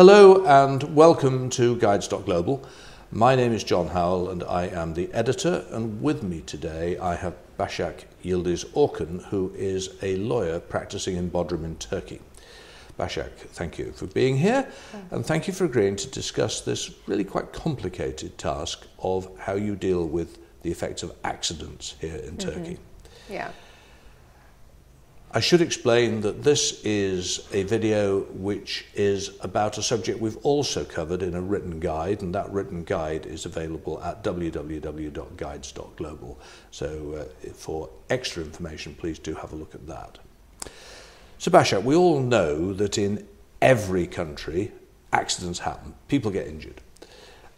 Hello and welcome to Guides.global. My name is John Howell and I am the editor and with me today I have Başak Yıldız Orkun who is a lawyer practicing in Bodrum in Turkey. Başak, thank you for being here and thank you for agreeing to discuss this really quite complicated task of how you deal with the effects of accidents here in mm -hmm. Turkey. Yeah. I should explain that this is a video which is about a subject we've also covered in a written guide, and that written guide is available at www.guides.global. So uh, for extra information, please do have a look at that. Sebastian, we all know that in every country, accidents happen, people get injured.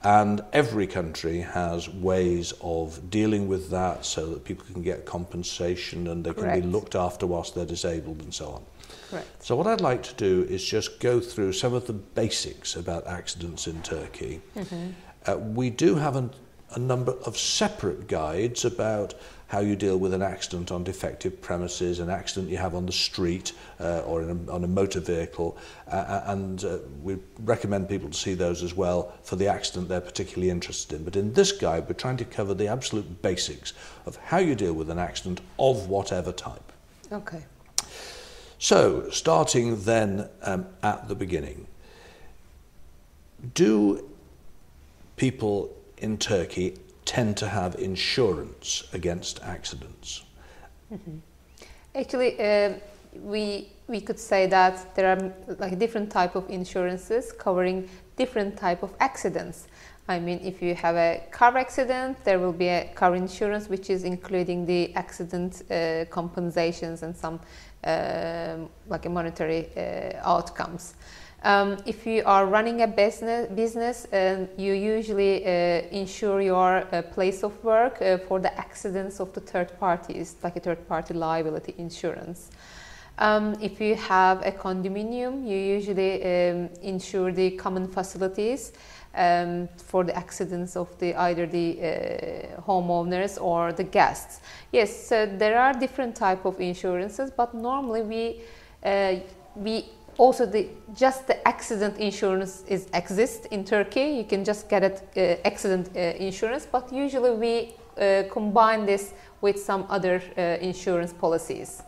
And every country has ways of dealing with that so that people can get compensation and they Correct. can be looked after whilst they're disabled and so on. Correct. So what I'd like to do is just go through some of the basics about accidents in Turkey. Mm -hmm. uh, we do have an, a number of separate guides about how you deal with an accident on defective premises, an accident you have on the street uh, or a, on a motor vehicle, uh, uh, and uh, we recommend people to see those as well for the accident they're particularly interested in. But in this guide, we're trying to cover the absolute basics of how you deal with an accident of whatever type. Okay. So, starting then um, at the beginning, do people in Turkey tend to have insurance against accidents? Mm -hmm. Actually, uh, we we could say that there are like different type of insurances covering different type of accidents. I mean, if you have a car accident, there will be a car insurance which is including the accident uh, compensations and some uh, like monetary uh, outcomes. Um, if you are running a business, business uh, you usually uh, insure your uh, place of work uh, for the accidents of the third parties, like a third party liability insurance. Um, if you have a condominium, you usually um, insure the common facilities um, for the accidents of the either the uh, homeowners or the guests. Yes, so there are different type of insurances, but normally we uh, we also the just the accident insurance is exists in Turkey. You can just get it uh, accident uh, insurance, but usually we uh, combine this with some other uh, insurance policies.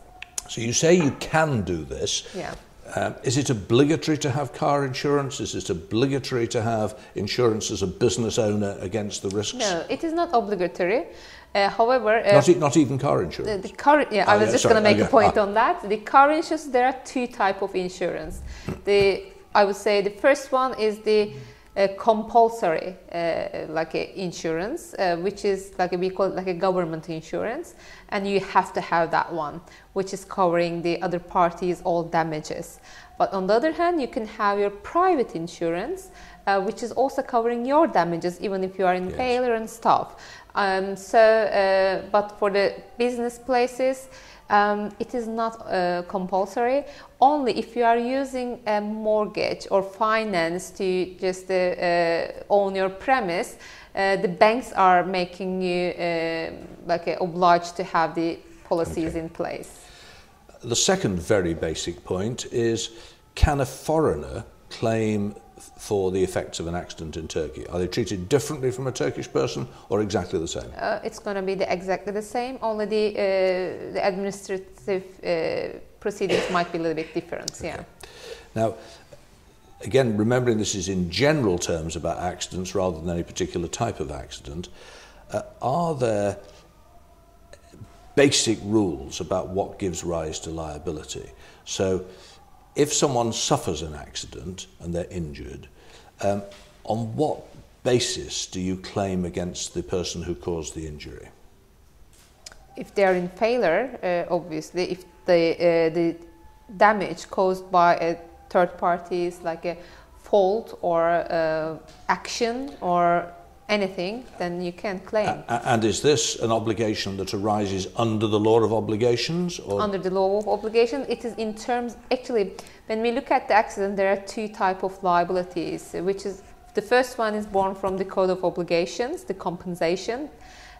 So you say you can do this. Yeah. Um, is it obligatory to have car insurance? Is it obligatory to have insurance as a business owner against the risks? No, it is not obligatory. Uh, however, uh, not, e not, even car insurance. The, the car, yeah, oh, I was yeah, just going to make a point ah. on that. The car insurance, there are two type of insurance. the I would say the first one is the uh, compulsory, uh, like a insurance, uh, which is like a, we call it like a government insurance, and you have to have that one, which is covering the other parties all damages. But on the other hand, you can have your private insurance, uh, which is also covering your damages, even if you are in yes. failure and stuff. Um, so, uh, but for the business places, um, it is not uh, compulsory. Only if you are using a mortgage or finance to just uh, uh own your premise, uh, the banks are making you uh, like obliged to have the policies okay. in place. The second very basic point is: Can a foreigner claim for the effects of an accident in Turkey? Are they treated differently from a Turkish person or exactly the same? Uh, it's going to be the, exactly the same, only the, uh, the administrative uh, proceedings might be a little bit different. Okay. Yeah. Now, again, remembering this is in general terms about accidents rather than any particular type of accident, uh, are there basic rules about what gives rise to liability? So, if someone suffers an accident and they're injured, um, on what basis do you claim against the person who caused the injury? If they're in failure, uh, obviously, if the, uh, the damage caused by a third party is like a fault or uh, action or anything, then you can't claim. and is this an obligation that arises under the law of obligations? Or? Under the law of obligation, it is in terms, actually, when we look at the accident, there are two type of liabilities, which is, the first one is born from the Code of Obligations, the compensation.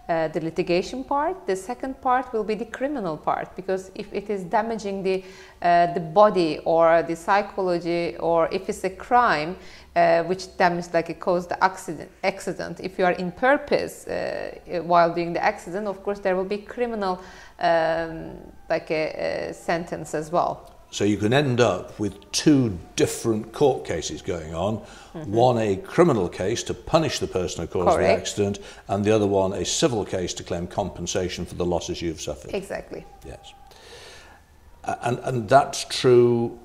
Uh, the litigation part. The second part will be the criminal part because if it is damaging the uh, the body or the psychology or if it's a crime uh, which damage like it caused the accident accident if you are in purpose uh, while doing the accident of course there will be criminal um, like a, a sentence as well so you can end up with two different court cases going on. Mm-hmm. One a criminal case to punish the person who caused Correct. the accident, and the other one a civil case to claim compensation for the losses you've suffered. Exactly. Yes. And, and that's true,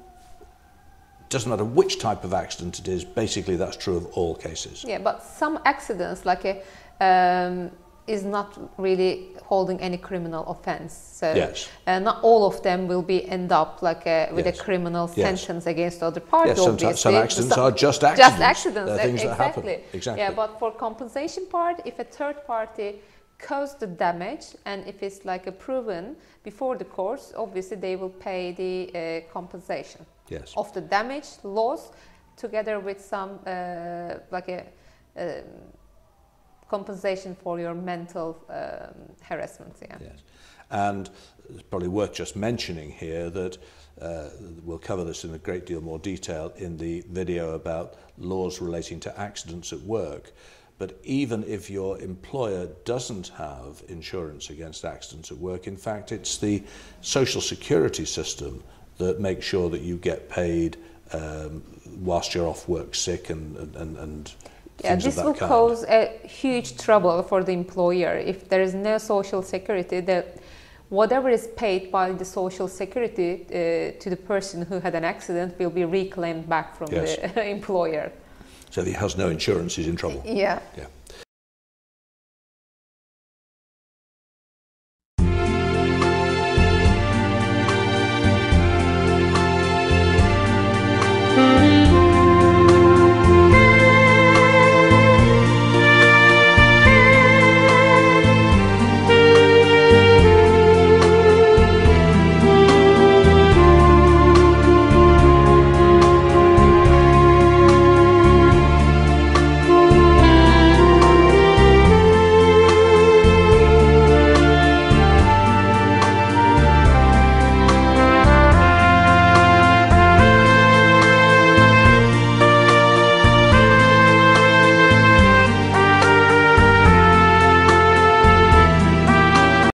doesn't matter which type of accident it is, basically that's true of all cases. Yeah, but some accidents, like a um, is not really holding any criminal offense. So yes. uh, not all of them will be end up like a, with yes. a criminal sentence yes. against other party. Yes, some, some accidents some, are just accidents. Just accidents, things exactly. That happen. Exactly. Yeah, but for compensation part, if a third party caused the damage and if it's like a proven before the courts, obviously they will pay the uh, compensation yes. of the damage, loss, together with some uh, like a uh, compensation for your mental um, harassment. Yeah. Yes. And it's probably worth just mentioning here that uh, we'll cover this in a great deal more detail in the video about laws relating to accidents at work. But even if your employer doesn't have insurance against accidents at work, in fact, it's the social security system that makes sure that you get paid um, whilst you're off work sick and, and, and yeah, this will kind. cause a huge trouble for the employer if there is no social security. That whatever is paid by the social security uh, to the person who had an accident will be reclaimed back from yes. the employer. So if he has no insurance, he's in trouble. Yeah. Yeah.